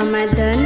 Ramadan